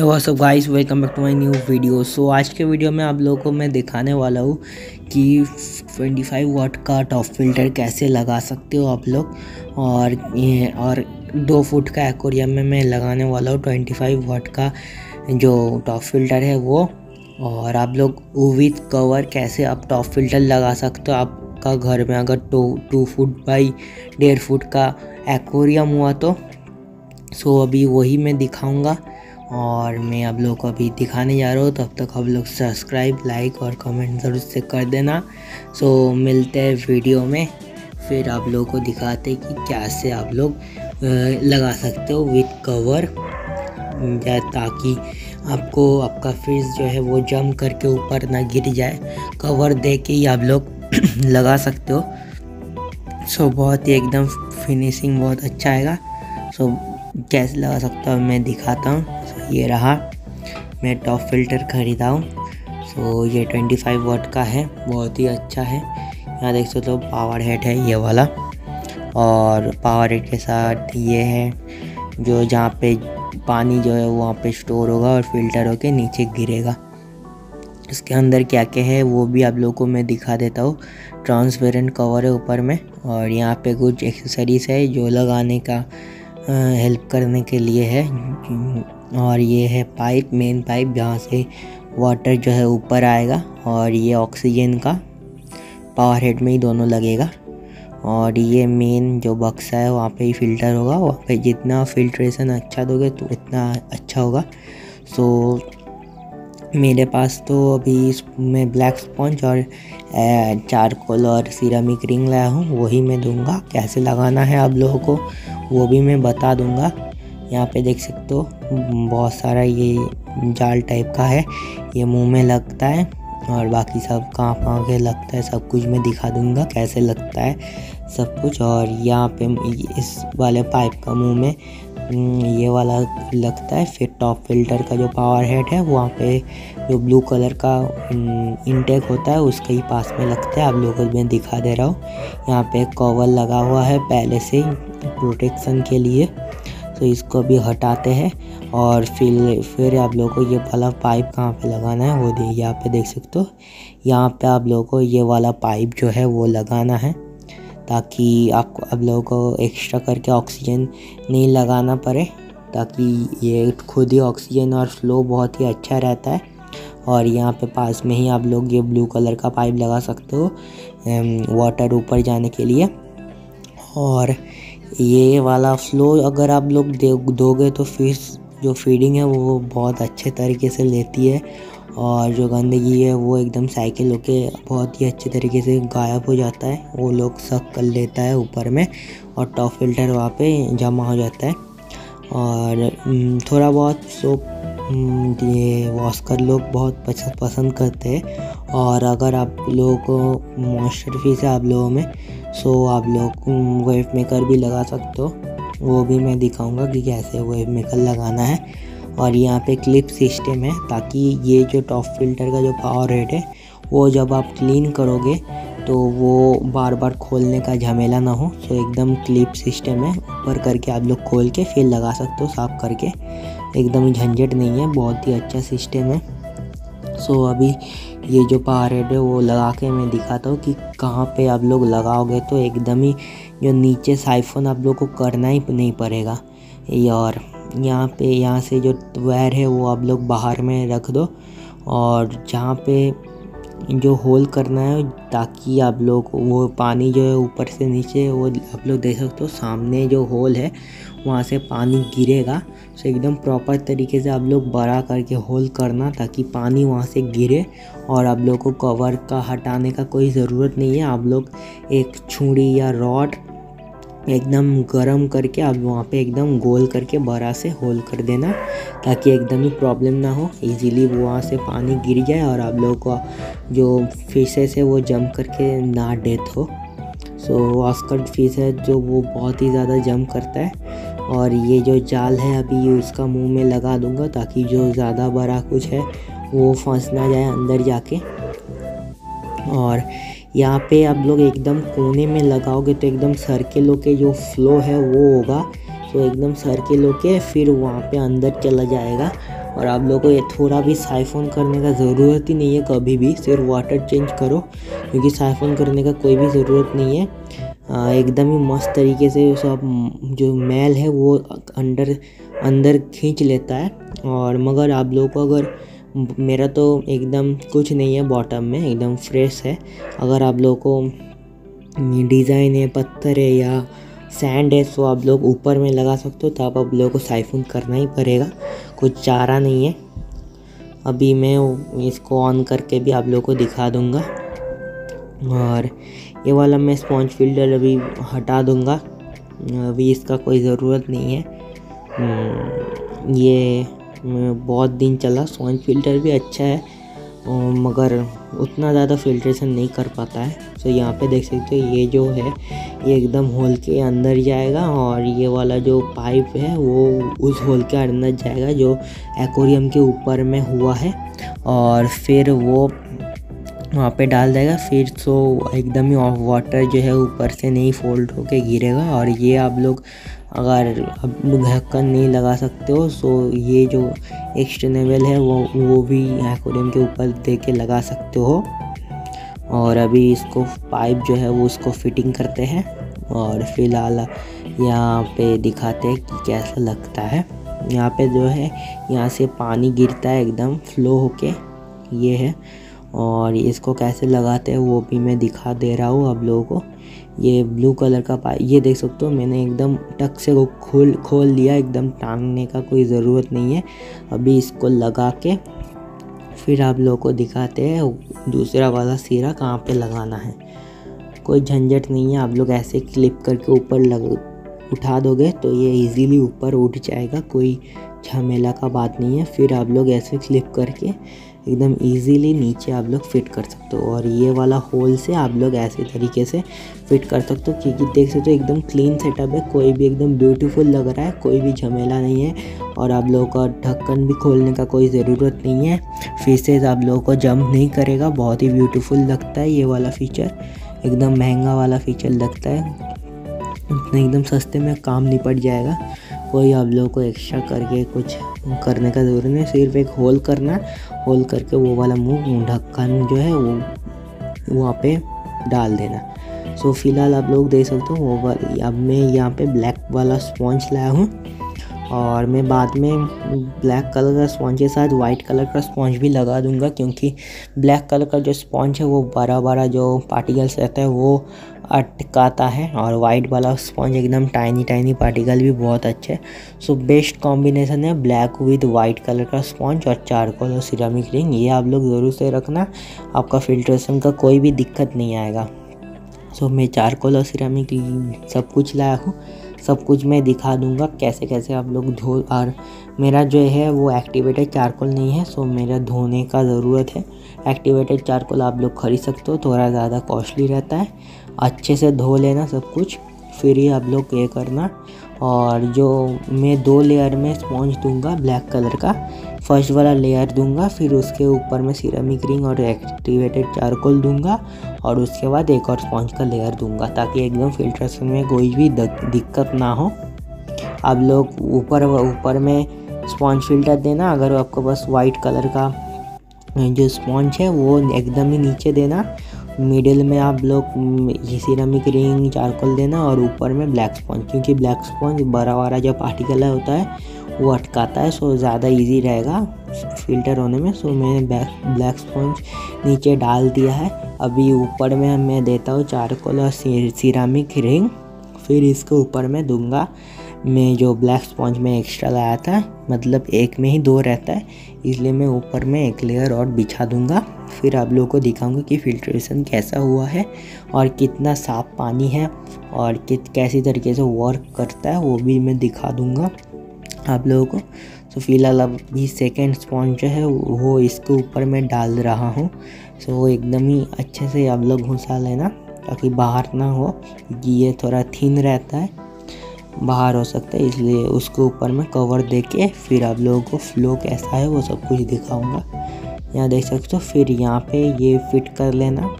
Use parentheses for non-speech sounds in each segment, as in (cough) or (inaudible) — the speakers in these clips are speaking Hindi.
वो सब guys welcome back to my new video so आज के वीडियो में आप लोगों को मैं दिखाने वाला हूँ कि 25 वाट का टॉप फ़िल्टर कैसे लगा सकते हो आप लोग? और ये, और दो फुट का एक्वेरियम में मैं लगाने वाला हूँ 25 वाट का जो टॉप फ़िल्टर है वो। और आप लोग विथ कवर कैसे आप टॉप फ़िल्टर लगा सकते हो? आपका घर में अगर टू टू फुट बाई डेढ़ फुट का एक्वेरियम हुआ तो। सो अभी वही मैं दिखाऊँगा। और मैं आप लोगों को अभी दिखाने जा रहा हूँ तब तक आप लोग सब्सक्राइब लाइक और कमेंट ज़रूर से कर देना। सो मिलते हैं वीडियो में, फिर आप लोगों को दिखाते कि कैसे आप लोग लगा सकते हो विथ कवर ताकि आपको, आपका फ्रिज जो है वो जम करके ऊपर ना गिर जाए। कवर दे के ही आप लोग (clears throat) लगा सकते हो। सो बहुत ही एकदम फिनिशिंग बहुत अच्छा आएगा। सो कैसे लगा सकता हूँ मैं दिखाता हूँ। ये रहा। मैं टॉप फ़िल्टर ख़रीदा हूँ सो ये 25 वाट का है। बहुत ही अच्छा है। यहाँ देख सकते हो तो पावर हेड है ये वाला। और पावर हेड के साथ ये है जो जहाँ पे पानी जो है वहाँ पे स्टोर होगा और फ़िल्टर होके नीचे गिरेगा। इसके अंदर क्या क्या है वो भी आप लोगों को मैं दिखा देता हूँ। ट्रांसपेरेंट कवर है ऊपर में और यहाँ पे कुछ एक्सेसरीज है जो लगाने का हेल्प करने के लिए है। और ये है पाइप मेन पाइप जहाँ से वाटर जो है ऊपर आएगा और ये ऑक्सीजन का पावर हेड में ही दोनों लगेगा। और ये मेन जो बक्सा है, वहाँ पे ही फ़िल्टर होगा। वहाँ पे जितना फिल्ट्रेशन अच्छा दोगे तो इतना अच्छा होगा। सो मेरे पास तो अभी मैं ब्लैक स्पॉन्ज और चारकोल और सिरामिक रिंग लाया हूँ। वही मैं दूँगा। कैसे लगाना है आप लोगों को? वो भी मैं बता दूँगा। यहाँ पे देख सकते हो बहुत सारा ये जाल टाइप का है। ये मुँह में लगता है और बाकी सब कहाँ कहाँ के लगता है सब कुछ मैं दिखा दूँगा कैसे लगता है सब कुछ। और यहाँ पे इस वाले पाइप का मुँह में हम्म, ये वाला लगता है फिर टॉप फ़िल्टर का जो पावर हेड है वहाँ पे जो ब्लू कलर का इनटेक होता है उसके ही पास में लगता है। आप लोगों को मैं दिखा दे रहा हूँ। यहाँ पे कवर लगा हुआ है पहले से प्रोटेक्शन के लिए। तो इसको भी हटाते हैं और फिर फिर आप लोगों को ये वाला पाइप कहाँ पे लगाना है, वो दे, यहाँ पे देख सकते हो। यहाँ पे आप लोगों को ये वाला पाइप जो है, वो लगाना है, ताकि आपको, आप लोगों को एक्स्ट्रा करके ऑक्सीजन नहीं लगाना पड़े, ताकि ये खुद ही ऑक्सीजन और फ्लो बहुत ही अच्छा रहता है। और यहाँ पे पास में ही आप लोग ये ब्लू कलर का पाइप लगा सकते हो वाटर ऊपर जाने के लिए। और ये वाला फ्लो अगर आप लोग दोगे तो फ़िश जो फीडिंग है वो बहुत अच्छे तरीके से लेती है और जो गंदगी है वो एकदम साइकिल होके बहुत ही अच्छे तरीके से गायब हो जाता है। वो लोग सक कर लेता है ऊपर में और टॉप फ़िल्टर वहाँ पे जमा हो जाता है। और थोड़ा बहुत सोप ये वॉस्कर लोग बहुत पसंद पसंद करते हैं। और अगर आप लोगों को मॉइस्चर फ़ीस है आप लोगों में सो आप लोग वेव मेकर भी लगा सकते हो। वो भी मैं दिखाऊँगा कि कैसे वेव मेकर लगाना है। और यहाँ पे क्लिप सिस्टम है, ताकि ये जो टॉप फ़िल्टर का जो पावर रेट है, वो जब आप क्लीन करोगे तो वो बार बार खोलने का झमेला ना हो। सो एकदम क्लिप सिस्टम है, ऊपर करके आप लोग खोल के फिर लगा सकते हो, साफ़ करके। एकदम झंझट नहीं है, बहुत ही अच्छा सिस्टम है। सो अभी ये जो पावर हेड है, वो लगा के मैं दिखाता हूँ कि कहाँ पे आप लोग लगाओगे तो एकदम ही जो नीचे साइफोन आप लोग को करना ही नहीं पड़ेगा। ये और यहाँ पे, यहाँ से जो वायर है, वो आप लोग बाहर में रख दो। और जहाँ पे जो होल करना है, ताकि आप लोग वो पानी जो है ऊपर से नीचे, वो आप लोग देख सकते हो, सामने जो होल है वहाँ से पानी गिरेगा। तो एकदम प्रॉपर तरीके से आप लोग बड़ा करके होल करना ताकि पानी वहाँ से गिरे और आप लोग को कवर का हटाने का कोई ज़रूरत नहीं है। आप लोग एक छुड़ी या रॉड एकदम गरम करके आप वहाँ पे एकदम गोल करके बड़ा से होल कर देना ताकि एकदम ही प्रॉब्लम ना हो। इजीली वहाँ से पानी गिर जाए और आप लोगों का जो फिशेस है वो जम करके ना डेथ हो। सो वास्कट फ़िश है जो वो बहुत ही ज़्यादा जम करता है। और ये जो जाल है अभी उसका मुँह में लगा दूँगा ताकि जो ज़्यादा बड़ा कुछ है, वो फंस ना जाए अंदर जाके। और यहाँ पे आप लोग एकदम कोने में लगाओगे तो एकदम सर्किल होके जो फ्लो है वो होगा। तो एकदम सर्किल होके फिर वहाँ पे अंदर चला जाएगा। और आप लोगों को ये थोड़ा भी साइफोन करने का ज़रूरत ही नहीं है कभी भी, सिर्फ़ वाटर चेंज करो, क्योंकि साइफोन करने का कोई भी ज़रूरत नहीं है। एकदम ही मस्त तरीके से सब जो मैल है वो अंदर अंदर खींच लेता है। और मगर आप लोगों को अगर, मेरा तो एकदम कुछ नहीं है बॉटम में, एकदम फ्रेश है। अगर आप लोगों को डिज़ाइन है, पत्थर है या सैंड है सो आप लोग ऊपर में लगा सकते हो तो आप आप लोगों को साइफोन करना ही पड़ेगा। कुछ चारा नहीं है। अभी मैं इसको ऑन करके भी आप लोगों को दिखा दूँगा। और ये वाला मैं स्पॉन्ज फ़िल्टर अभी हटा दूँगा। अभी इसका कोई ज़रूरत नहीं है। हम्म, ये बहुत दिन चला। स्पॉन्ज फ़िल्टर भी अच्छा है मगर उतना ज़्यादा फिल्ट्रेशन नहीं कर पाता है। तो यहाँ पे देख सकते हो ये जो है ये एकदम होल के अंदर जाएगा और ये वाला जो पाइप है वो उस होल के अंदर जाएगा जो एक्वेरियम के ऊपर में हुआ है। और फिर वो वहाँ पे डाल देगा, फिर तो एकदम ही ऑफ़ वाटर जो है ऊपर से नहीं फोल्ड होके गिरेगा। और ये आप लोग अगर अब ढक्कन नहीं लगा सकते हो सो ये जो एक्सटर्नेबल है, वो वो भी एक्वेरियम के ऊपर दे के लगा सकते हो। और अभी इसको पाइप जो है, वो उसको फिटिंग करते हैं। और फ़िलहाल यहाँ पे दिखाते हैं कि कैसा लगता है। यहाँ पे जो है, यहाँ से पानी गिरता है एकदम फ्लो होके। ये है। और इसको कैसे लगाते हैं वो भी मैं दिखा दे रहा हूँ आप लोगों को। ये ब्लू कलर का पा, ये देख सकते हो मैंने एकदम टक से वो खोल खोल लिया एकदम टांगने का कोई ज़रूरत नहीं है। अभी इसको लगा के फिर आप लोगों को दिखाते हैं दूसरा वाला सिरा कहाँ पे लगाना है। कोई झंझट नहीं है, आप लोग ऐसे क्लिप करके ऊपर लग, उठा दोगे तो ये इजीली ऊपर उठ जाएगा, कोई झमेला का बात नहीं है। फिर आप लोग ऐसे क्लिप करके एकदम इजीली नीचे आप लोग फिट कर सकते हो। और ये वाला होल से आप लोग ऐसे तरीके से फिट कर सकते हो, क्योंकि देख सकते हो एकदम क्लीन सेटअप है। कोई भी एकदम ब्यूटीफुल लग रहा है, कोई भी झमेला नहीं है। और आप लोगों का ढक्कन भी खोलने का कोई ज़रूरत नहीं है। फीसेज आप लोगों को जंप नहीं करेगा, बहुत ही ब्यूटीफुल लगता है ये वाला फीचर एकदम महँगा वाला फीचर लगता है। एकदम सस्ते में काम निपट जाएगा। कोई आप लोगों को एक्स्ट्रा करके कुछ करने का ज़रूरत नहीं सिर्फ़ एक होल करना होल करके वो वाला मुँह ढक्कन जो है वो वहाँ पे डाल देना। सो so, फ़िलहाल आप लोग देख सकते हो वो अब मैं यहाँ पे ब्लैक वाला स्पॉन्ज लाया हूँ। और मैं बाद में ब्लैक कलर का स्पॉन्ज के साथ वाइट कलर का स्पॉन्ज भी लगा दूँगा क्योंकि ब्लैक कलर का जो स्पॉन्ज है वो बड़ा बड़ा जो पार्टिकल्स रहता है वो अटकाता है और वाइट वाला स्पॉन्ज एकदम टाइनी टाइनी पार्टिकल भी बहुत अच्छे सो बेस्ट कॉम्बिनेशन है ब्लैक विद वाइट कलर का स्पॉन्ज और चारकोल और सिरामिक रिंग ये आप लोग ज़रूर से रखना, आपका फिल्ट्रेशन का कोई भी दिक्कत नहीं आएगा। सो मैं चारकोल और सिरामिक सब कुछ लाया हूँ। सब कुछ मैं दिखा दूँगा कैसे कैसे आप लोग धो और मेरा जो है वो एक्टिवेटेड चारकोल नहीं है सो मेरा धोने का ज़रूरत है। एक्टिवेटेड चारकोल आप लोग खरीद सकते हो, थोड़ा ज़्यादा कॉस्टली रहता है। अच्छे से धो लेना सब कुछ, फिर ही आप लोग ये करना। और जो मैं दो लेयर में स्पॉन्ज दूँगा ब्लैक कलर का फ़र्स्ट वाला लेयर दूँगा, फिर उसके ऊपर मैं सिरामिक रिंग और एक्टिवेटेड चारकोल दूँगा, और उसके बाद एक और स्पॉन्ज का लेयर दूँगा, ताकि एकदम फिल्ट्रेशन में कोई भी दिक्कत ना हो। आप लोग ऊपर ऊपर में स्पॉन्ज फ़िल्टर देना, अगर आपको बस वाइट कलर का जो स्पॉन्ज है, वो एकदम ही नीचे देना। मिडिल में आप लोग सिरामिक रिंग, चारकोल देना और ऊपर में ब्लैक स्पॉन्ज, क्योंकि ब्लैक स्पॉन्ज बड़ा वाला जो पार्टिकल होता है, वो अटकाता है सो ज़्यादा इजी रहेगा फ़िल्टर होने में। सो मैंने ब्लैक ब्लैक स्पॉन्ज नीचे डाल दिया है। अभी ऊपर में मैं देता हूँ चारकोल और सिरामिक रिंग फिर इसके ऊपर मैं दूँगा। मैं जो ब्लैक स्पॉन्ज में एक्स्ट्रा लाया था मतलब एक में ही दो रहता है, इसलिए मैं ऊपर में एक लेयर और बिछा दूँगा। फिर आप लोगों को दिखाऊँगा कि फ़िल्ट्रेशन कैसा हुआ है और कितना साफ़ पानी है और कित, कैसी तरीके से वर्क करता है, वो भी मैं दिखा दूँगा आप लोगों को। तो फ़िलहाल अब अभी सेकेंड स्पॉन्ज जो है, वो इसके ऊपर मैं डाल रहा हूँ। सो वो एकदम ही अच्छे से आप लोग घुसा लेना ताकि बाहर ना हो, क्योंकि ये थोड़ा थिन रहता है। बाहर हो सकता है, इसलिए उसके ऊपर मैं कवर दे के फिर आप लोगों को फ्लो कैसा है, वो सब कुछ दिखाऊँगा। यहाँ देख सकते हो, फिर यहाँ पे ये फिट कर लेना।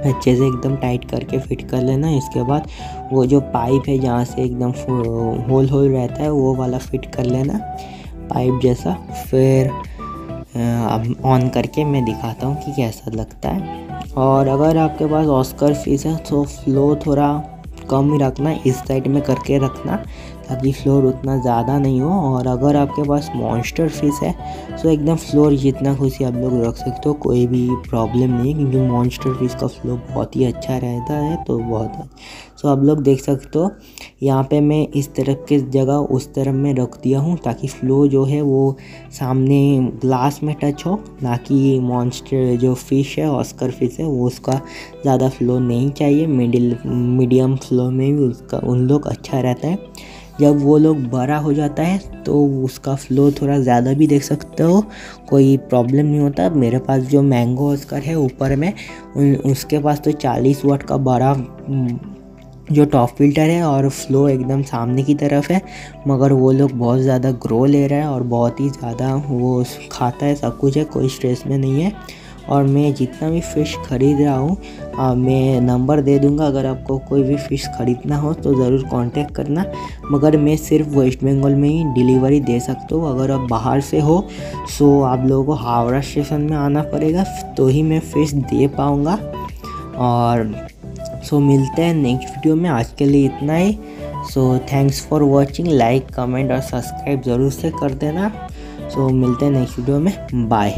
अच्छे से एकदम टाइट करके फिट कर लेना। इसके बाद वो जो पाइप है, जहाँ से एकदम होल होल रहता है, वो वाला फिट कर लेना। पाइप जैसा। फिर अब ऑन करके मैं दिखाता हूँ कि कैसा लगता है। और अगर आपके पास ऑस्कर फ़ीस है तो फ्लो थोड़ा कम ही रखना, इस साइड में करके रखना। ताकि फ्लोर उतना ज़्यादा नहीं हो और अगर आपके पास मॉन्स्टर फ़िश है तो एकदम फ्लोर जितना खुशी आप लोग रख सकते हो, कोई भी प्रॉब्लम नहीं क्योंकि मॉन्स्टर फ़िश का फ्लो बहुत ही अच्छा रहता है तो बहुत सो आप लोग देख सकते हो, यहाँ पे मैं इस तरफ़ के जगह उस तरफ़ में रख दिया हूँ, ताकि फ्लो जो है वो सामने ग्लास में टच हो, ना कि मॉन्स्टर जो फ़िश है ऑस्कर फ़िश है, वो उसका ज़्यादा फ्लो नहीं चाहिए मिडिल मीडियम फ्लो में भी उसका, उन लोग अच्छा रहता है। जब वो लोग बड़ा हो जाता है तो उसका फ्लो थोड़ा ज़्यादा भी देख सकते हो। कोई प्रॉब्लम नहीं होता। मेरे पास जो मैंगो ऑस्कर है ऊपर में उसके पास तो 40 वाट का बड़ा जो टॉप फ़िल्टर है और फ्लो एकदम सामने की तरफ़ है। मगर वो लोग बहुत ज़्यादा ग्रो ले रहा है और बहुत ही ज़्यादा वो खाता है, सब कुछ है, कोई स्ट्रेस में नहीं है। और मैं जितना भी फ़िश ख़रीद रहा हूँ मैं नंबर दे दूँगा। अगर आपको कोई भी फ़िश ख़रीदना हो तो ज़रूर कांटेक्ट करना। मगर मैं सिर्फ़ वेस्ट बंगाल में ही डिलीवरी दे सकता हूँ। अगर आप बाहर से हो सो आप लोगों को हावड़ा स्टेशन में आना पड़ेगा तो ही मैं फ़िश दे पाऊँगा। और सो मिलते हैं नेक्स्ट वीडियो में। आज के लिए इतना ही। So thanks for watching like comment और सब्सक्राइब ज़रूर से कर देना। सो मिलते हैं नेक्स्ट वीडियो में। बाय